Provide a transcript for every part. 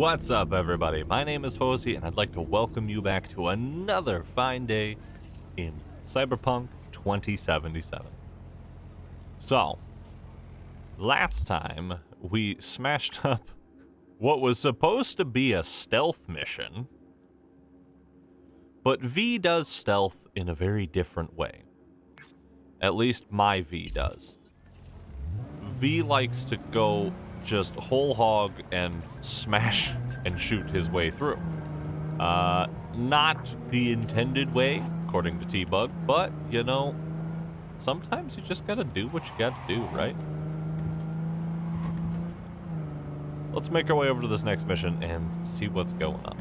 What's up, everybody? My name is Phowecy, and I'd like to welcome you back to another fine day in Cyberpunk 2077. So, last time we smashed up what was supposed to be a stealth mission, but V does stealth in a very different way. At least my V does. V likes to go just whole hog and smash and shoot his way through. Uh, not the intended way, according to T-Bug, but, you know, sometimes you just gotta do what you gotta do, right? Let's make our way over to this next mission and see what's going on.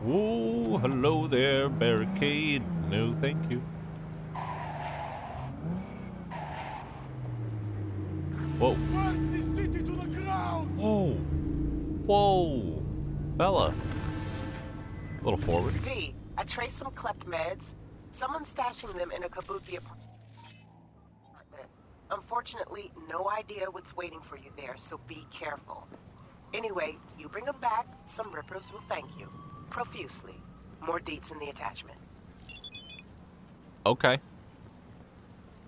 Whoa, hello there, barricade. No, thank you. Whoa. Whoa. Whoa. Fella. A little forward. V, I traced some klept meds. Someone's stashing them in a kabuki apartment. Unfortunately, no idea what's waiting for you there, so be careful. Anyway, you bring them back, some rippers will thank you. Profusely. More deets in the attachment. Okay.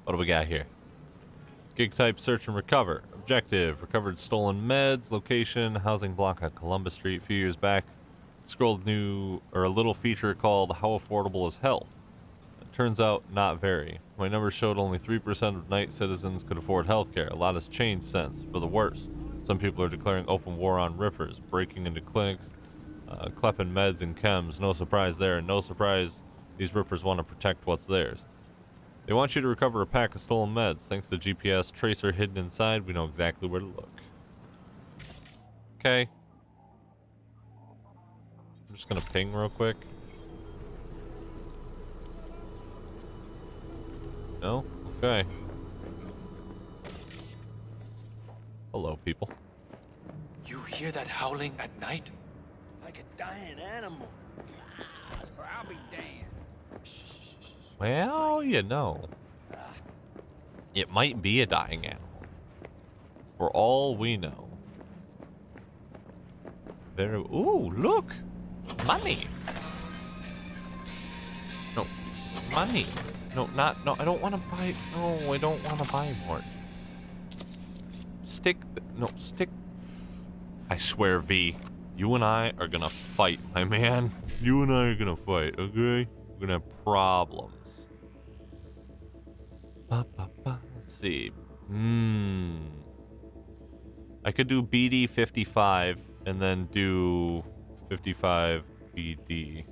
What do we got here? Gig type search and recover. Objective recovered stolen meds. Location housing block on Columbus Street. A few years back, scrolled new or a little feature called "How affordable is health." It turns out not very. My numbers showed only three percent of night citizens could afford healthcare. A lot has changed since, for the worse. Some people are declaring open war on rippers, breaking into clinics, uh, klepping meds and chems. No surprise there. And no surprise these rippers want to protect what's theirs. They want you to recover a pack of stolen meds. Thanks to the GPS tracer hidden inside, we know exactly where to look. Okay. I'm just gonna ping real quick. No? Okay. Hello, people. You hear that howling at night? Like a dying animal. Ah, I'll be damned. Well, you know. It might be a dying animal. For all we know. Very. Ooh, look! Money! No. Money! No, not. No, I don't want to buy. No, I don't want to buy more. Stick. No, stick. I swear, V. You and I are gonna fight, my man. You and I are gonna fight, okay? we're gonna have problems. Ba, ba, ba. Let's see. Hmm. I could do BD 55 and then do 55 BD.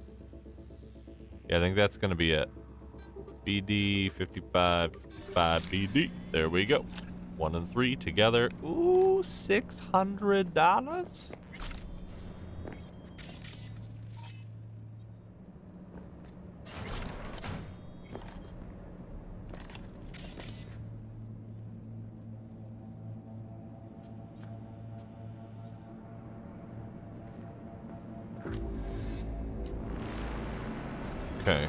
Yeah, I think that's gonna be it. BD 55, five BD. There we go. One and three together. Ooh, $600? Okay.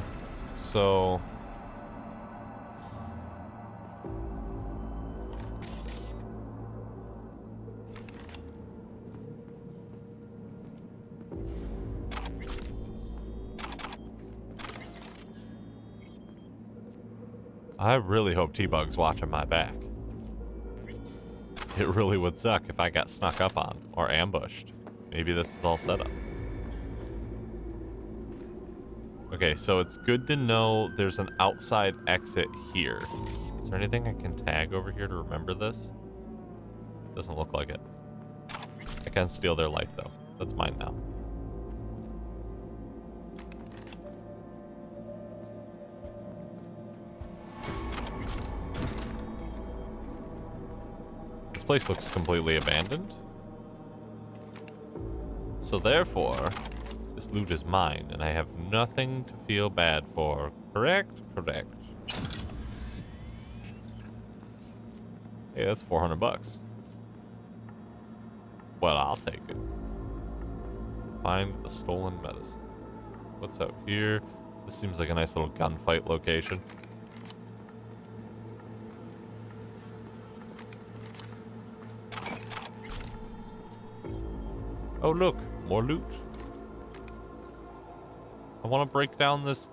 So... I really hope T-Bug's watching my back. It really would suck if I got snuck up on or ambushed. Maybe this is all set up. Okay, so it's good to know there's an outside exit here. Is there anything I can tag over here to remember this? Doesn't look like it. I can steal their light, though. That's mine now. This place looks completely abandoned. So therefore, this loot is mine, and I have nothing to feel bad for. Correct? Correct. Hey, that's 400 bucks. Well, I'll take it. Find the stolen medicine. What's out here? This seems like a nice little gunfight location. Oh look, more loot. I want to break down this.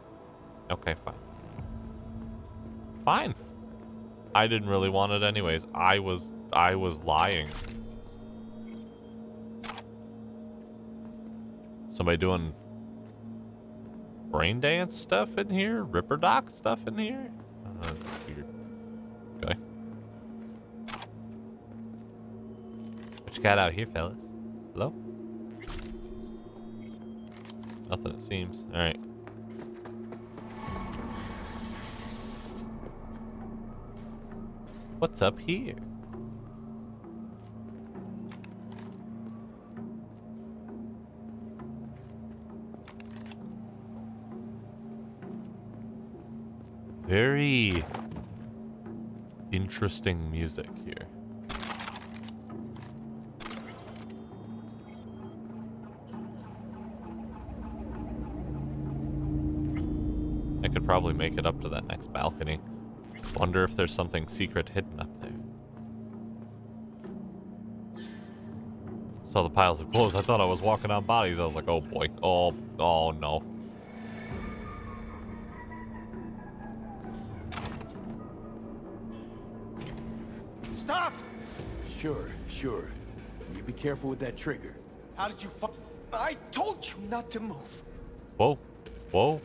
Okay, fine. Fine. I didn't really want it anyways. I was I was lying. Somebody doing brain dance stuff in here? Ripper Doc stuff in here? Uh. Okay. What you got out here, fellas? Hello? Nothing, it seems. Alright. What's up here? Very interesting music here. Could probably make it up to that next balcony. Wonder if there's something secret hidden up there. Saw the piles of clothes. I thought I was walking on bodies. I was like, oh boy. Oh, oh no. Stop! Sure, sure. You be careful with that trigger. How did you fu- I told you not to move. Whoa. Whoa.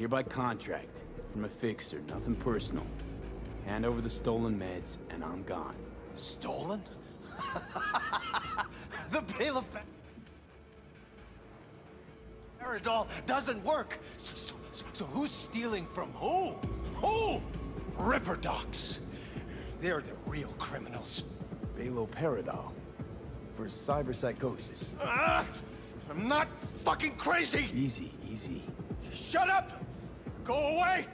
Here by contract. From a fixer, nothing personal. Hand over the stolen meds, and I'm gone. Stolen? the Bela Pa- Paradol doesn't work. So, so, so, so who's stealing from who? Who? Ripper docs. They're the real criminals. Balo Paradol. For cyberpsychosis. Ah! I'm not fucking crazy! Easy, easy. Shut up! Go away!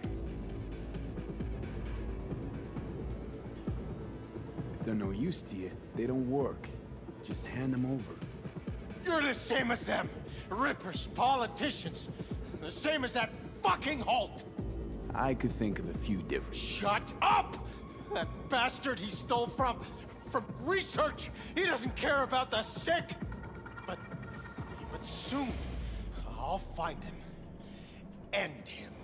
If they're no use to you, they don't work. Just hand them over. You're the same as them. Rippers, politicians. The same as that fucking Holt. I could think of a few differences. Shut up! That bastard he stole from... from research! He doesn't care about the sick! But... but soon, I'll find him. End him.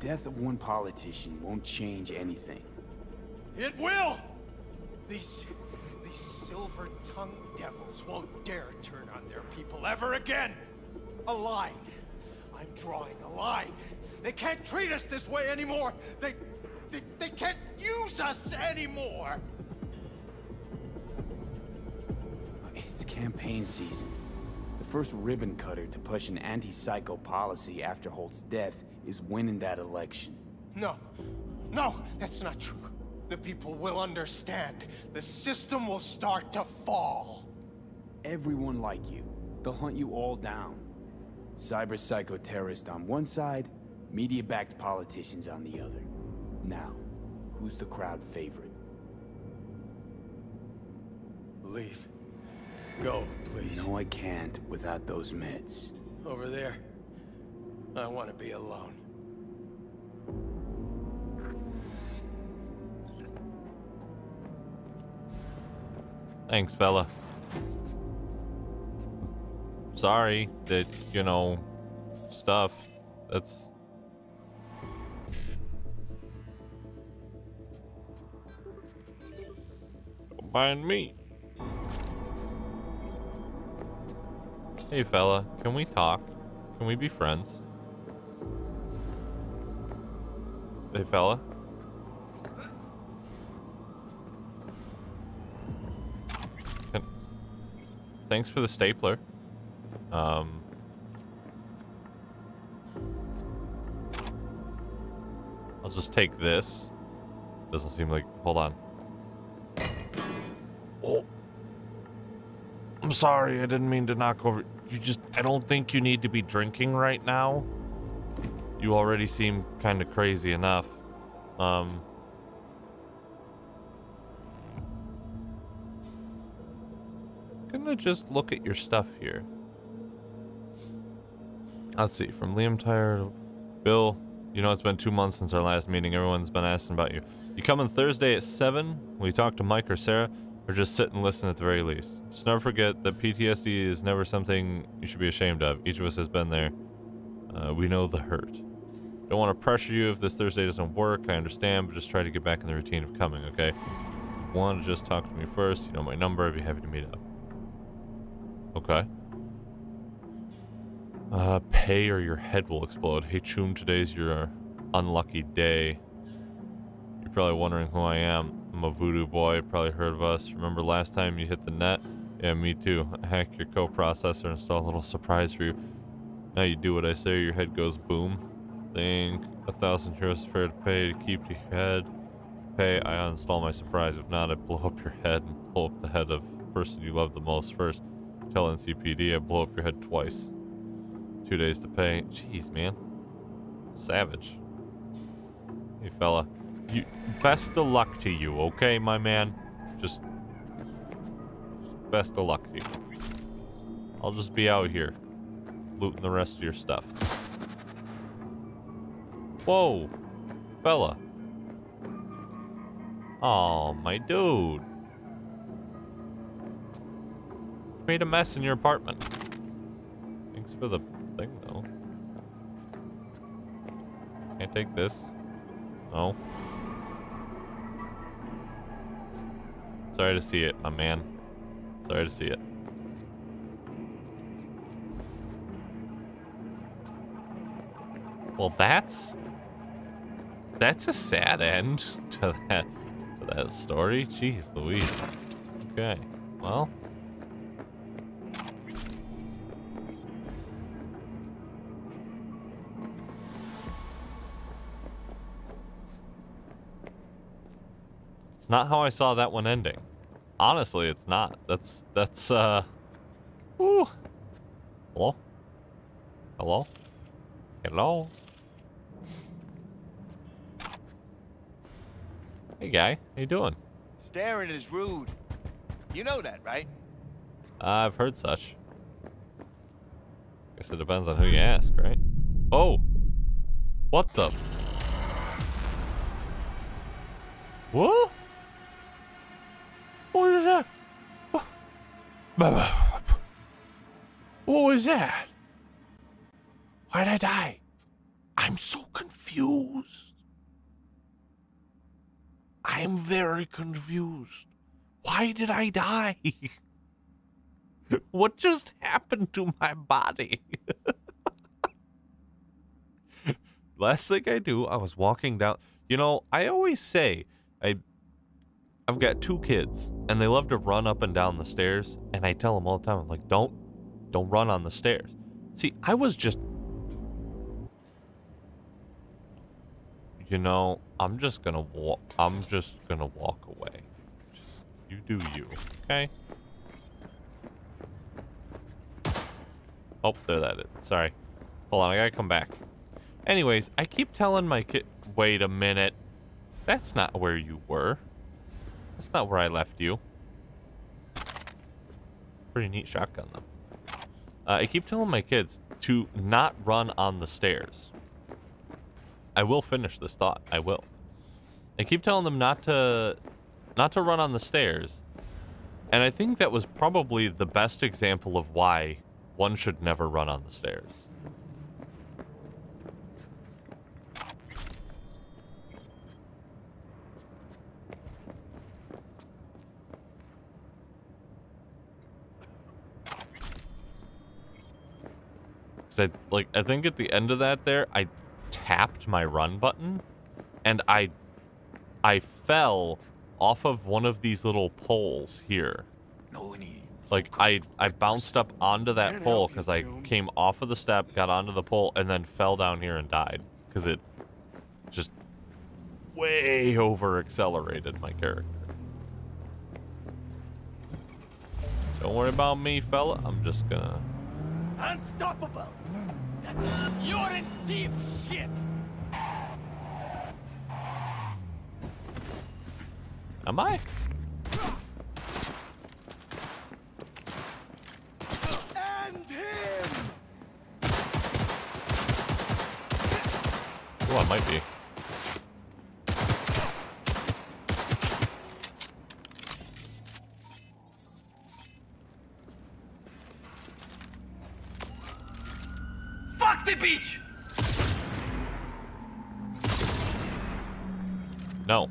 Death of one politician won't change anything. It will! These... these silver-tongued devils won't dare turn on their people ever again! A line. I'm drawing a line. They can't treat us this way anymore! They... they, they can't use us anymore! It's campaign season. The first ribbon cutter to push an anti-psycho policy after Holt's death is winning that election. No. No, that's not true. The people will understand. The system will start to fall. Everyone like you. They'll hunt you all down. Cyber psycho terrorists on one side, media-backed politicians on the other. Now, who's the crowd favorite? Leave. Go, please. No, I can't without those meds. Over there. I want to be alone. Thanks, fella. Sorry that, you know, stuff. That's... Don't mind me. Hey, fella, can we talk? Can we be friends? Hey, fella. Can- Thanks for the stapler. Um. I'll just take this. Doesn't seem like. Hold on. Oh. I'm sorry. I didn't mean to knock over. You just. I don't think you need to be drinking right now. You already seem kind of crazy enough. Um. Gonna just look at your stuff here. Let's see. From Liam Tyre, Bill. You know it's been two months since our last meeting. Everyone's been asking about you. You come on Thursday at seven. Will you talk to Mike or Sarah, or just sit and listen at the very least? Just never forget that PTSD is never something you should be ashamed of. Each of us has been there. Uh, we know the hurt. Don't want to pressure you if this Thursday doesn't work. I understand, but just try to get back in the routine of coming. Okay? If you want to just talk to me first? You know my number. I'd be happy to meet up. Okay. Uh, pay or your head will explode. Hey, Choom, today's your unlucky day. You're probably wondering who I am. I'm a voodoo boy. Probably heard of us. Remember last time you hit the net? Yeah, me too. Hack your coprocessor and install a little surprise for you. Now you do what I say, your head goes boom. Think a thousand euros is fair to pay to keep your head. Pay, I uninstall my surprise. If not, I blow up your head and blow up the head of the person you love the most first. Tell NCPD I blow up your head twice. Two days to pay. Jeez, man. Savage. Hey, fella. You, best of luck to you, okay, my man? Just, best of luck to you. I'll just be out here, looting the rest of your stuff. Whoa, fella. Oh, my dude. Made a mess in your apartment. Thanks for the thing, though. Can't take this. No. Sorry to see it, my man. Sorry to see it. Well, that's... That's a sad end to that, to that story. Jeez Louise. Okay, well... not how I saw that one ending. Honestly, it's not. That's, that's, uh... Ooh. Hello? Hello? Hello? Hey, guy. How you doing? Staring is rude. You know that, right? I've heard such. Guess it depends on who you ask, right? Oh! What the? What is that? What what was that? Why'd I die? I'm so confused. I'm very confused. Why did I die? what just happened to my body? Last thing I do, I was walking down. You know, I always say I I've got two kids and they love to run up and down the stairs and I tell them all the time I'm like, "Don't don't run on the stairs." See, I was just you know, I'm just gonna walk. I'm just gonna walk away. Just, you do you, okay? Oh, there that is. Sorry. Hold on, I gotta come back. Anyways, I keep telling my kid. Wait a minute. That's not where you were. That's not where I left you. Pretty neat shotgun, though. Uh, I keep telling my kids to not run on the stairs. I will finish this thought. I will. I keep telling them not to not to run on the stairs. And I think that was probably the best example of why one should never run on the stairs. Cause I like I think at the end of that there I tapped my run button and I I fell off of one of these little poles here. Like I I bounced up onto that pole because I came off of the step, got onto the pole, and then fell down here and died because it just way over accelerated my character. Don't worry about me, fella. I'm just gonna. Unstoppable! That's... You're in deep shit! Am I? And him! Oh, I might be. The beach! No.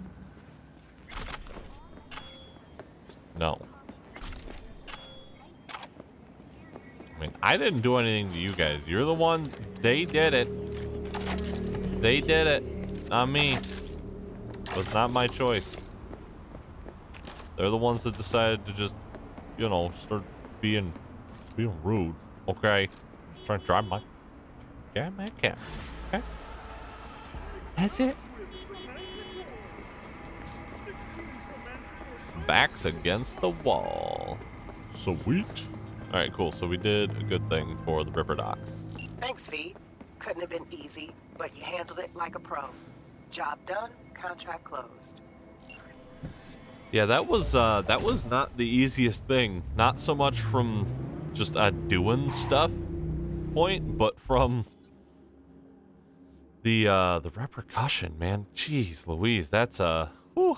No. I mean, I didn't do anything to you guys. You're the one. They did it. They did it. Not me. It was not my choice. They're the ones that decided to just, you know, start being, being rude. Okay. Just trying to drive my, yeah, my cat. Okay. That's it. Backs against the wall. Sweet. All right, cool. So we did a good thing for the Ripper Docs. Thanks, V. Couldn't have been easy, but you handled it like a pro. Job done, contract closed. Yeah, that was uh, that was not the easiest thing. Not so much from just uh, doing stuff point, but from the uh, the repercussion, man. Jeez, Louise, that's a whew.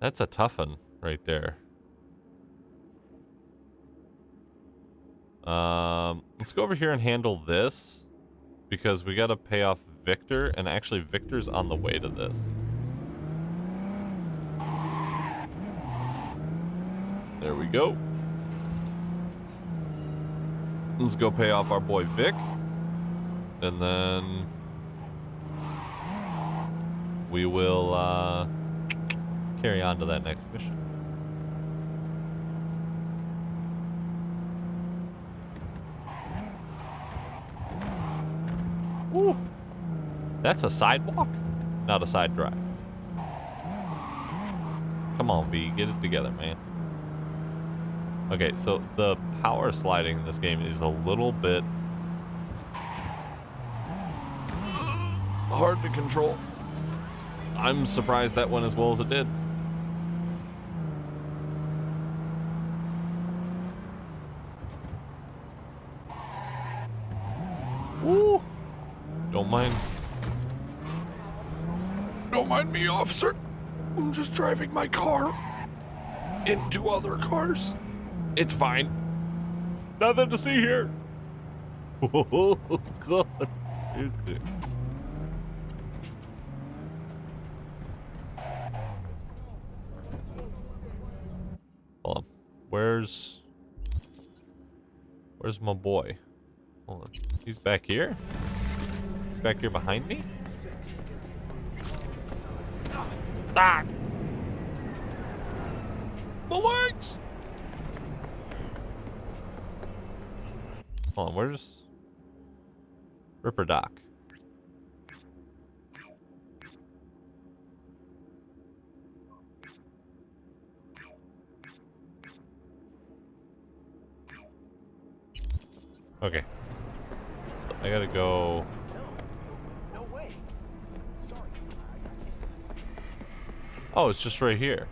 that's a tough one right there. Um, let's go over here and handle this because we got to pay off Viktor, and actually Viktor's on the way to this. There we go. Let's go pay off our boy Vic. And then we will uh, carry on to that next mission. Ooh. That's a sidewalk, not a side drive. Come on, V, get it together, man. Okay, so the power sliding in this game is a little bit hard to control. I'm surprised that went as well as it did. Woo! Don't mind. Don't mind me, officer. I'm just driving my car into other cars. It's fine. Nothing to see here. Oh, God. Okay. Hold on. Where's... Where's my boy? Hold on. He's back here? He's back here behind me? Ah! Legs! Hold on, where's Ripper Doc? Okay. So I gotta go. No way. Sorry. Oh, it's just right here.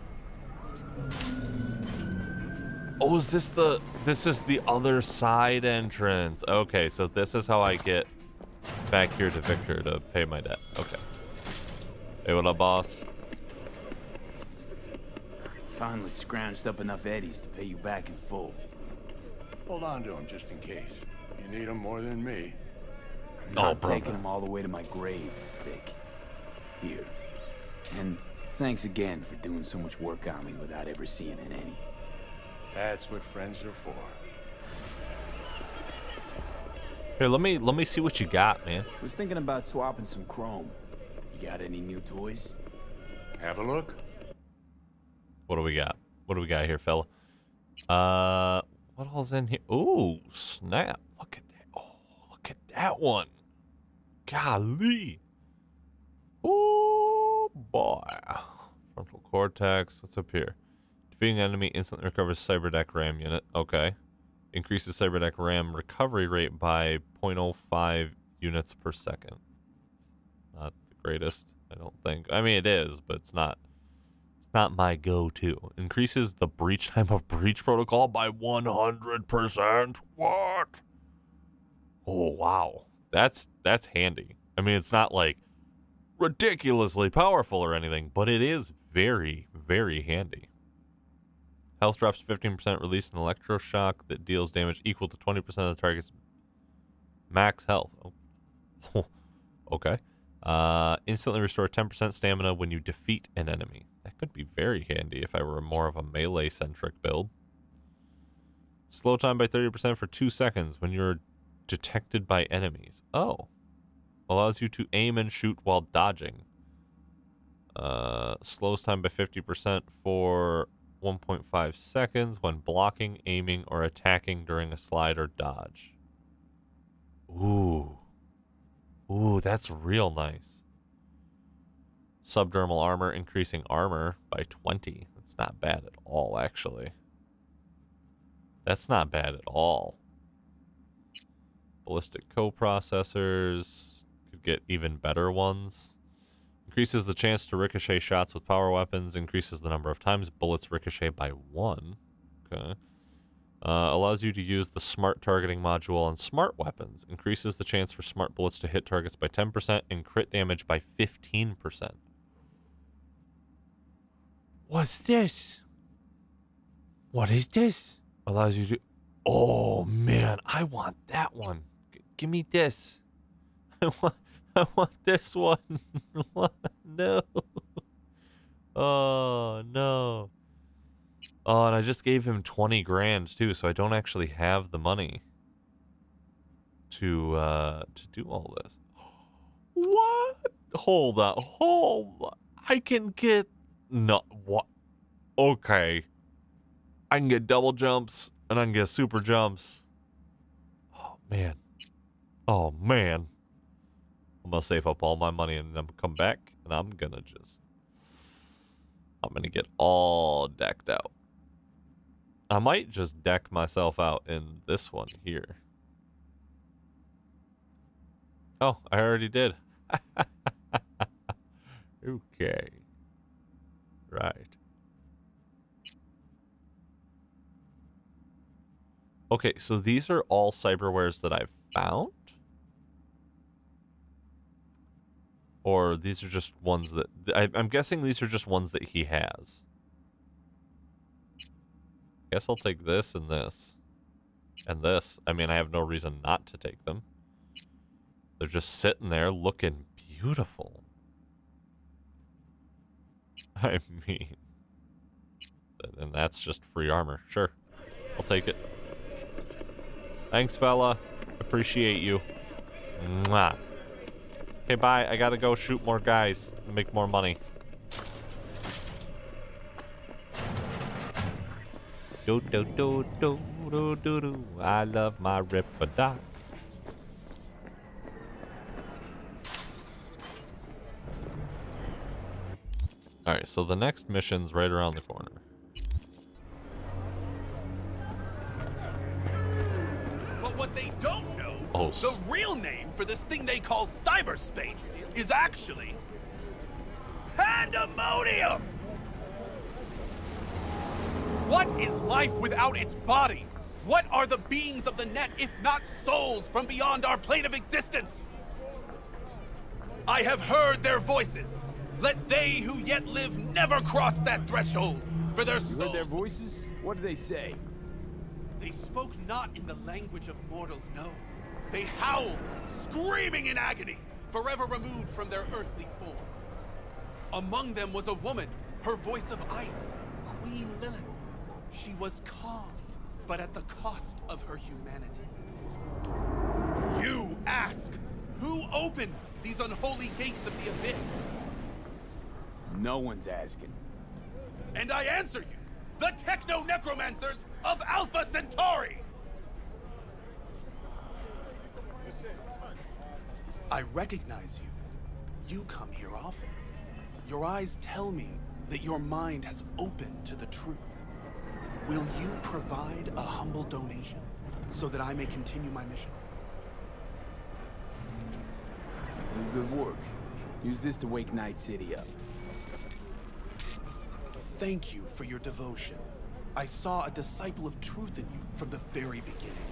Oh, is this the... This is the other side entrance. Okay, so this is how I get back here to Viktor to pay my debt. Okay. Hey, what up, boss? Finally scrounged up enough eddies to pay you back in full. Hold on to him just in case. You need him more than me. Oh, Not brother. taking them all the way to my grave, Vic. Here. And thanks again for doing so much work on me without ever seeing an any. That's what friends are for. Here, let me let me see what you got, man. I Was thinking about swapping some chrome. You got any new toys? Have a look. What do we got? What do we got here, fella? Uh, what all's in here? Ooh, snap! Look at that! Oh, look at that one! Golly! Oh boy! Frontal cortex. What's up here? Defeating enemy instantly recovers cyberdeck RAM unit. Okay. Increases cyberdeck RAM recovery rate by 0.05 units per second. Not the greatest, I don't think. I mean, it is, but it's not. It's not my go-to. Increases the breach time of breach protocol by 100%. What? Oh, wow. That's that's handy. I mean, it's not like ridiculously powerful or anything, but it is very, very handy. Health drops 15%, release an electroshock that deals damage equal to 20% of the target's max health. Oh. okay. Uh, instantly restore 10% stamina when you defeat an enemy. That could be very handy if I were more of a melee-centric build. Slow time by 30% for 2 seconds when you're detected by enemies. Oh. Allows you to aim and shoot while dodging. Uh, slows time by 50% for 1.5 seconds when blocking, aiming, or attacking during a slide or dodge. Ooh. Ooh, that's real nice. Subdermal armor, increasing armor by 20. That's not bad at all, actually. That's not bad at all. Ballistic coprocessors. Could get even better ones. Increases the chance to ricochet shots with power weapons. Increases the number of times bullets ricochet by one. Okay. Uh, allows you to use the smart targeting module on smart weapons. Increases the chance for smart bullets to hit targets by 10% and crit damage by 15%. What's this? What is this? Allows you to... Oh, man. I want that one. Give me this. I want... I want this one. no. Oh, no. Oh, and I just gave him 20 grand too, so I don't actually have the money to uh to do all this. What? Hold up. Hold up. I can get no what? Okay. I can get double jumps and I can get super jumps. Oh man. Oh man. I'm gonna save up all my money and then come back and I'm gonna just I'm gonna get all decked out. I might just deck myself out in this one here. Oh, I already did. okay. Right. Okay, so these are all cyberwares that I've found? Or these are just ones that... I, I'm guessing these are just ones that he has. Guess I'll take this and this. And this. I mean, I have no reason not to take them. They're just sitting there looking beautiful. I mean... And that's just free armor. Sure. I'll take it. Thanks, fella. Appreciate you. Mwah. Okay, bye. I gotta go shoot more guys and make more money. Do do do do do do do. I love my Ripper Doc. Alright, so the next mission's right around the corner. But what they don't know, Oh, the real name for this thing they call cyberspace is actually pandemonium! What is life without its body? What are the beings of the net if not souls from beyond our plane of existence? I have heard their voices. Let they who yet live never cross that threshold, for their souls... You souls... heard their voices? What did they say? They spoke not in the language of mortals, no. They howled, screaming in agony, forever removed from their earthly form. Among them was a woman, her voice of ice, Queen Lilith. She was calm, but at the cost of her humanity. You ask, who opened these unholy gates of the abyss? No one's asking. And I answer you, the Techno-Necromancers of Alpha Centauri! I recognize you. You come here often. Your eyes tell me that your mind has opened to the truth. Will you provide a humble donation so that I may continue my mission? Do good work. Use this to wake Night City up. Thank you for your devotion. I saw a disciple of truth in you from the very beginning.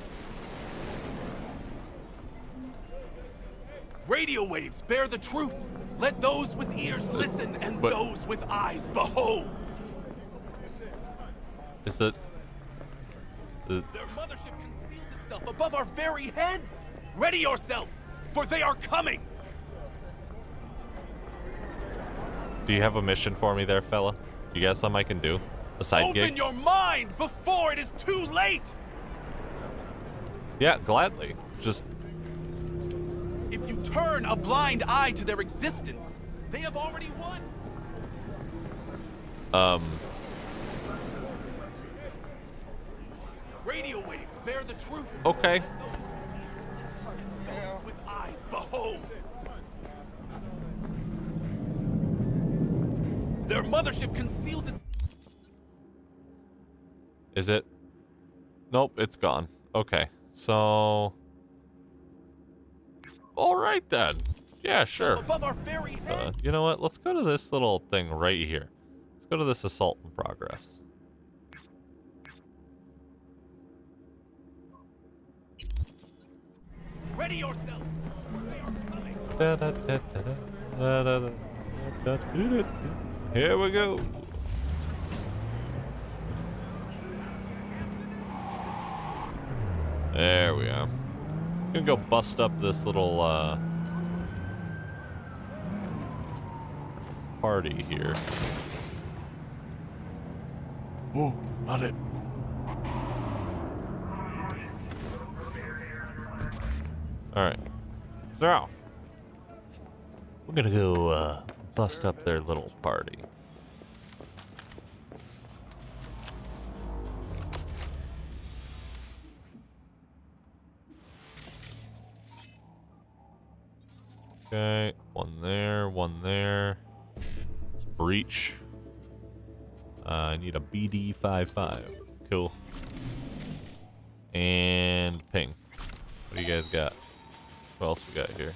Radio waves bear the truth. Let those with ears listen and But- those with eyes behold. Is it? The, Their mothership conceals itself above our very heads. Ready yourself, for they are coming. do you have a mission for me there, fella? You got something I can do? A side Open gig? your mind before it is too late. Yeah, gladly. Just turn a blind eye to their existence, they have already won. um. Radio waves bear the truth. Okay. Those with eyes behold. Their mothership conceals its. Is it? Nope, it's gone. Okay, so. All right, then. Yeah, sure. Uh, you know what? Let's go to this little thing right here. Let's go to this assault in progress. Ready yourself. Here we go. There we are. Gonna go bust up this little uh, party here. Oh, not it. All right. So we're gonna go uh, bust up their little party. Okay, one there, one there. It's a breach. Uh, I need a BD55. Cool. And ping. What do you guys got? What else we got here?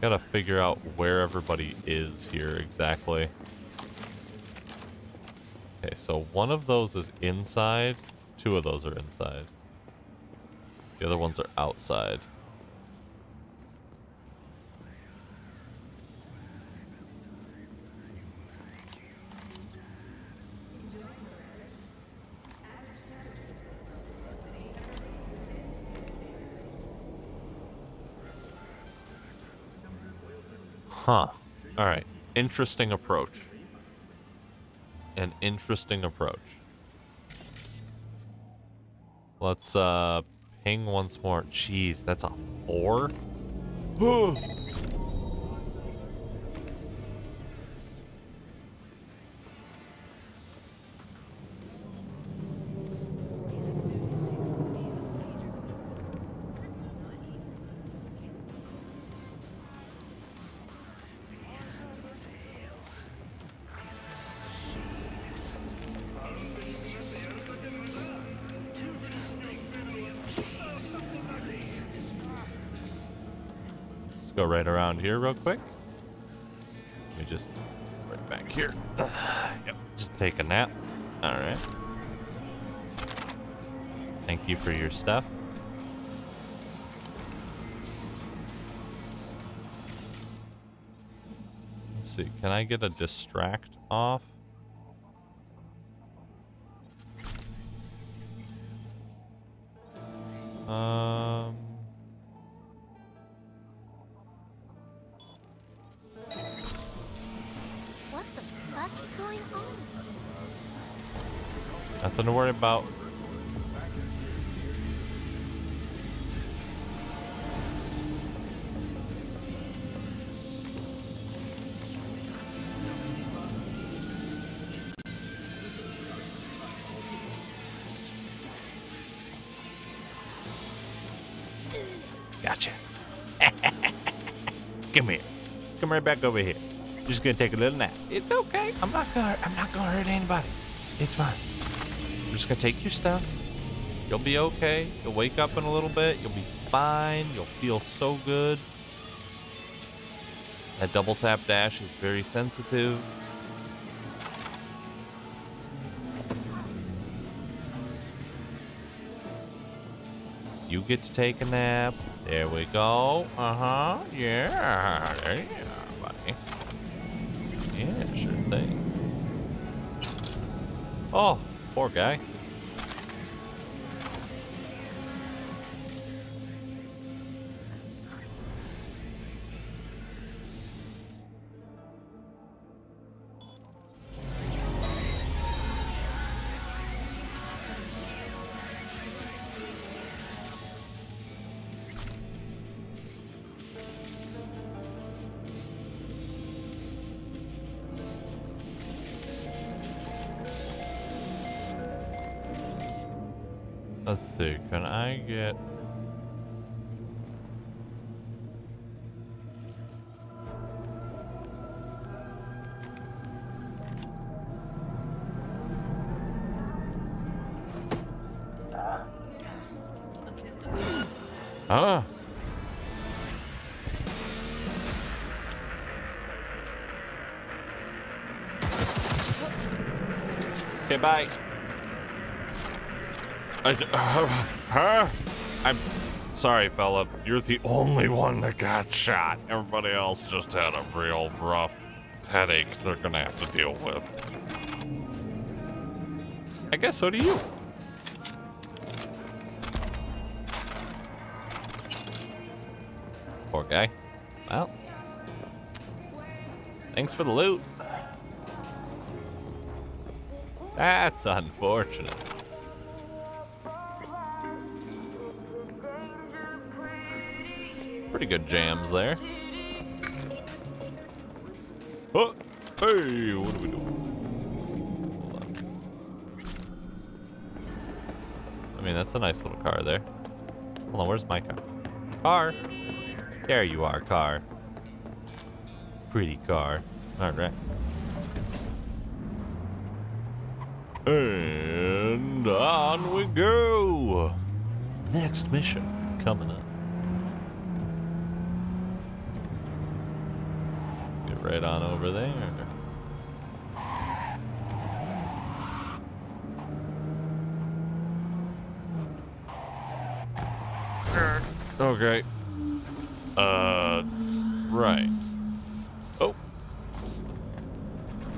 Gotta figure out where everybody is here exactly. Okay, so one of those is inside, two of those are inside. The other ones are outside. Huh. Alright. Interesting approach. An interesting approach. Let's uh ping once more. Jeez, that's a four? around here real quick. Let me just right back here. yep, just take a nap. All right. Thank you for your stuff. Let's see. Can I get a distract off? Nothing to worry about. Gotcha. Come here. Come right back over here. Just gonna take a little nap. It's okay. I'm not gonna. I'm not gonna hurt anybody. It's fine. Just gonna take your stuff. You'll be okay. You'll wake up in a little bit. You'll be fine. You'll feel so good. That double tap dash is very sensitive. You get to take a nap. There we go. Uh-huh. Yeah. There you are, guy. See, can I get... Ah. Okay, bye. I, uh, huh? I'm sorry, fella. You're the only one that got shot. Everybody else just had a real rough headache they're gonna have to deal with. I guess so do you. Poor guy. Well, thanks for the loot. That's unfortunate. Pretty good jams there. Oh, hey, what are we doing? Hold on. I mean, that's a nice little car there. Hold on, where's my car? Car! There you are, car. Pretty car. Alright. And on we go! Next mission coming up. Get right on over there. Okay. Uh, right. Oh.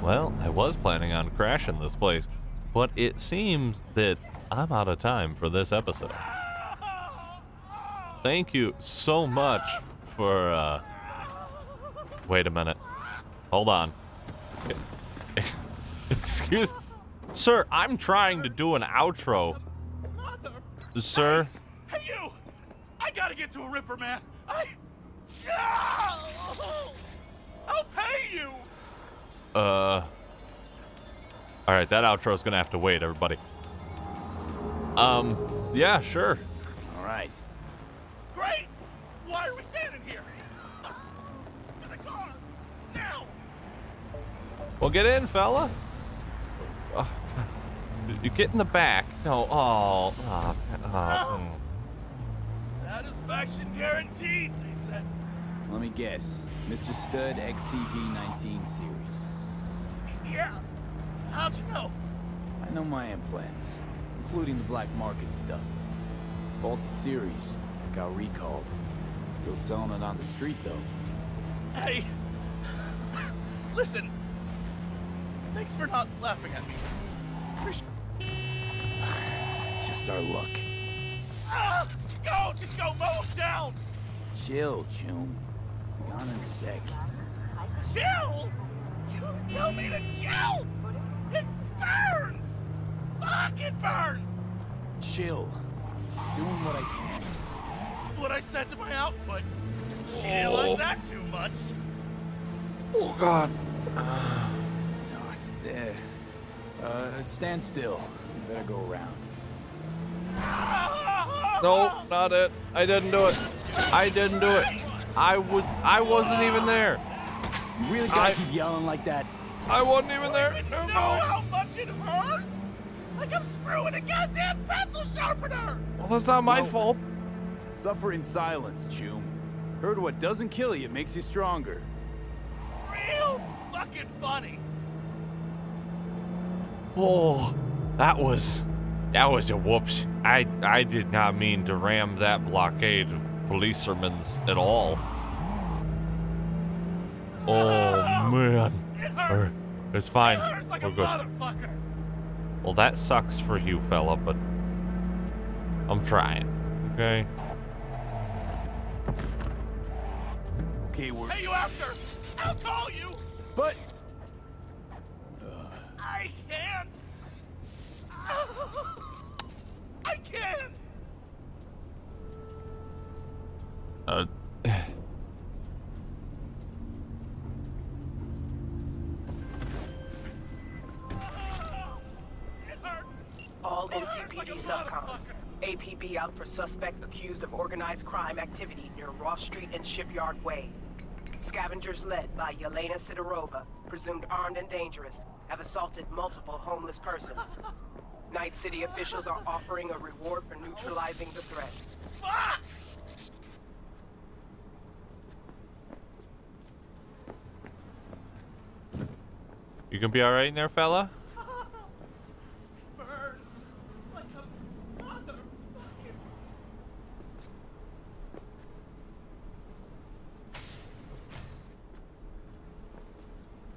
Well, I was planning on crashing this place, but it seems that I'm out of time for this episode. Thank you so much for, uh... Wait a minute. Hold on. Excuse... Sir, I'm trying to do an outro. Sir? Hey, you! I gotta get to a Ripper, man. I. I'll pay you. Uh. All right, that outro's gonna have to wait, everybody. Um. Yeah, sure. All right. Great. Why are we standing here? to the car now. Well, get in, fella. Oh, you get in the back. No. Oh. Oh. oh, mm. Satisfaction guaranteed. They said. Let me guess. Mr. Studd XCV-19 series. Yeah. How'd you know? I know my implants, including the black market stuff. Faulty series. Got recalled. Still selling it on the street, though. Hey. Listen. Thanks for not laughing at me. Appreciate Just our luck. Ah! Go! Just go mow him down! Chill, Choom. Gone in a sec. Chill? You tell me to chill? It burns! Fuck, it burns! Chill. Doing what I can. What I said to my output. She didn't like that too much. Oh God. St uh, stand still. Better go around. No, not it. I didn't do it. I didn't do it. I would. I wasn't even there. You really gotta I- keep yelling like that? I wasn't even there. You No, know how much it hurts? Like I'm screwing a goddamn pencil sharpener! Well, that's not my No. fault. Suffer in silence, Choom. Heard what doesn't kill you makes you stronger. Real fucking funny. Oh, that was that was a whoops. I I did not mean to ram that blockade of policemen's at all. Oh man, It hurts. it's fine. It hurts like We're a good. motherfucker. Well, that sucks for you, fella, but I'm trying. Okay. Okay, we're. Hey, you after? I'll call you. But I can't. Uh. All It NCPD subcoms. APB out for suspect accused of organized crime activity near Ross Street and Shipyard Way. Scavengers led by Yelena Sidorova, presumed armed and dangerous, have assaulted multiple homeless persons. Night City officials are offering a reward for neutralizing the threat. Fuck! You gonna be alright in there, fella?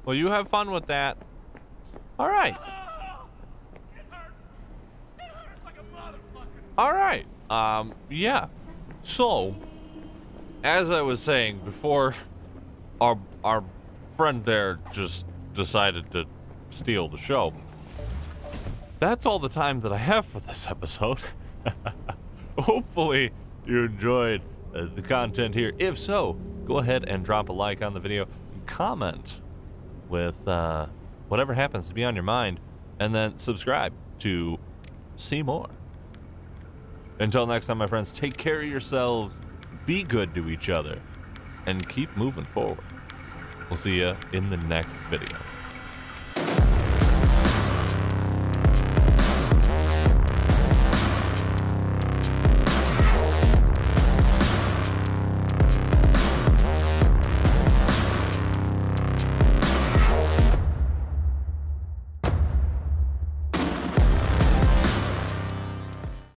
Well, you have fun with that. Alright. It hurts. It hurts like a motherfucker. Alright. Um, yeah. So, as I was saying before, our our friend there just decided to steal the show. That's all the time that I have for this episode. Hopefully, you enjoyed uh, the content here. If so, go ahead and drop a like on the video, comment with uh, whatever happens to be on your mind, and then subscribe to see more. Until next time, my friends, take care of yourselves, be good to each other, and keep moving forward. We'll see you in the next video.